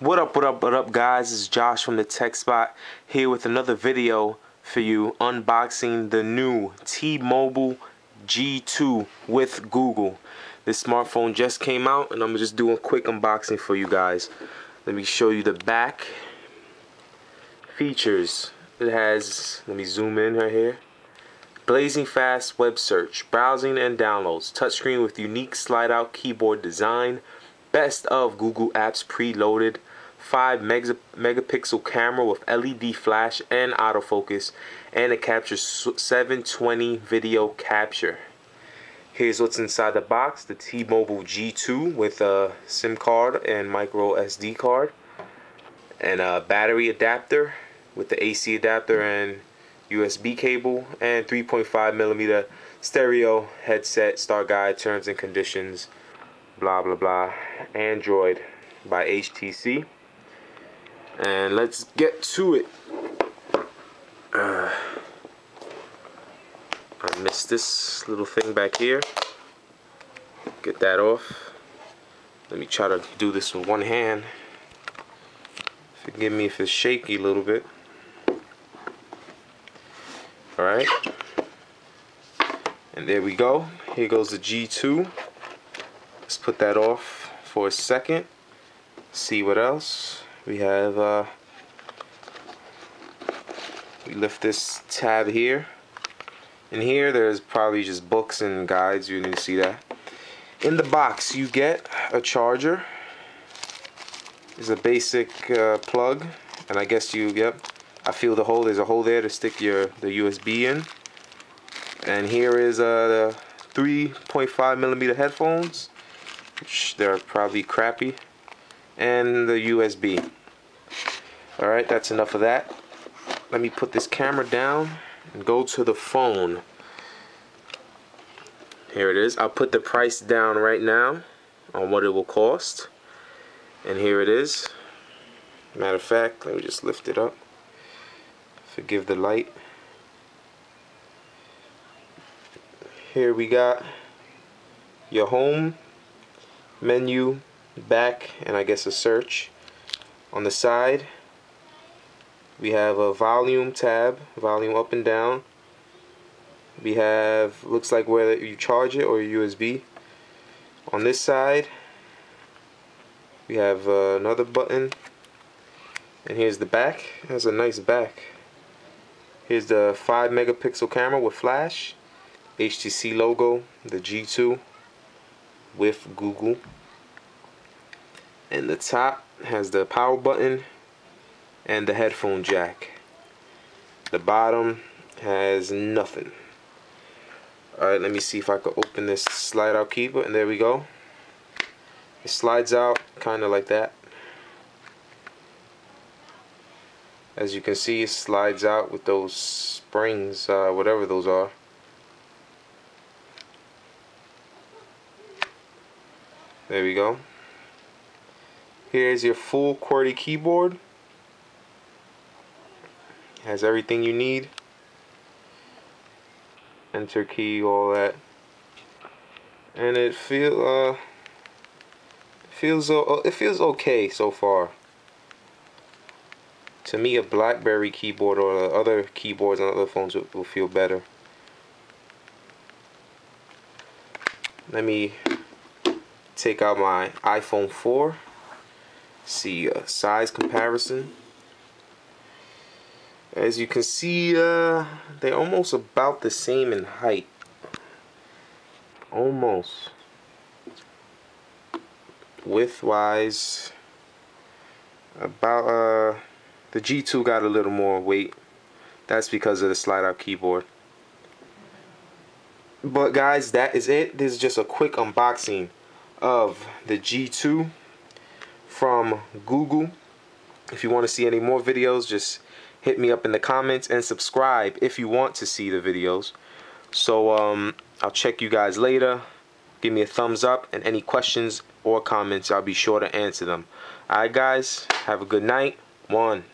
What up, what up, what up, guys? It's Josh from the Tech Spot here with another video for you unboxing the new T-Mobile G2 with Google. This smartphone just came out and I'm just doing a quick unboxing for you guys. Let me show you the back features. It has, let me zoom in right here. Blazing fast web search, browsing and downloads, touchscreen with unique slide out keyboard design, best of Google Apps preloaded, 5 megapixel camera with LED flash and autofocus, and it captures 720 video capture. Here's what's inside the box the T Mobile G2 with a SIM card and micro SD card, and a battery adapter with the AC adapter and USB cable, and 3.5 millimeter stereo headset, star guide, terms and conditions, blah blah blah. Android by HTC. And let's get to it. Uh, I missed this little thing back here. Get that off. Let me try to do this with one hand. Forgive me if it's shaky a little bit. Alright. And there we go. Here goes the G2. Let's put that off for a second. See what else. We have, uh, we lift this tab here. In here, there's probably just books and guides. You need to see that. In the box, you get a charger. Is a basic uh, plug, and I guess you, yep. I feel the hole. There's a hole there to stick your the USB in. And here is uh, the 3.5 millimeter headphones, which they're probably crappy, and the USB. All right, that's enough of that. Let me put this camera down and go to the phone. Here it is. I'll put the price down right now on what it will cost. And here it is. Matter of fact, let me just lift it up. Forgive the light. Here we got your home menu, back, and I guess a search. On the side, we have a volume tab, volume up and down. We have, looks like whether you charge it or USB. On this side, we have uh, another button. And here's the back. It has a nice back. Here's the 5 megapixel camera with flash. HTC logo, the G2 with Google. And the top has the power button and the headphone jack. The bottom has nothing. Alright, let me see if I can open this slide out keeper and there we go. It slides out kind of like that. As you can see, it slides out with those springs, uh, whatever those are. There we go. Here's your full QWERTY keyboard. Has everything you need. Enter key, all that. And it feel uh feels uh, it feels okay so far. To me, a BlackBerry keyboard or other keyboards on other phones will, will feel better. Let me take out my iPhone 4. See a size comparison. As you can see, uh, they're almost about the same in height. Almost. Width-wise, about, uh, the G2 got a little more weight. That's because of the slide-out keyboard. But guys, that is it. This is just a quick unboxing of the G2 from Google. If you want to see any more videos, just hit me up in the comments and subscribe if you want to see the videos. So um, I'll check you guys later. Give me a thumbs up and any questions or comments, I'll be sure to answer them. Alright guys, have a good night. One.